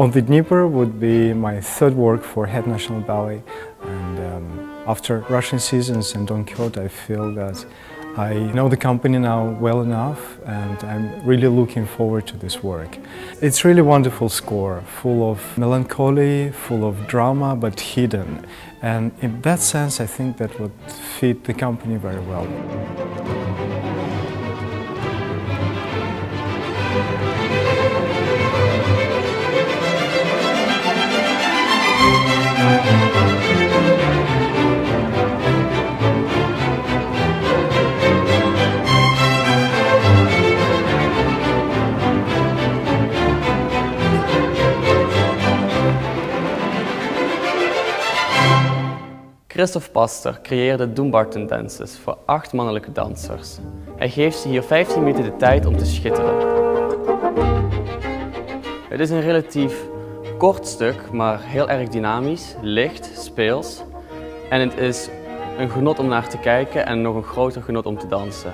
On the Dnieper would be my third work for Het National Ballet. And um, after Russian Seasons and Don Quixote, I feel that I know the company now well enough and I'm really looking forward to this work. It's really wonderful score, full of melancholy, full of drama, but hidden. And in that sense, I think that would fit the company very well. Christophe Paster creëerde Dumbarton Dances voor acht mannelijke dansers. Hij geeft ze hier 15 minuten de tijd om te schitteren. Het is een relatief kort stuk, maar heel erg dynamisch, licht, speels. En het is een genot om naar te kijken en nog een groter genot om te dansen.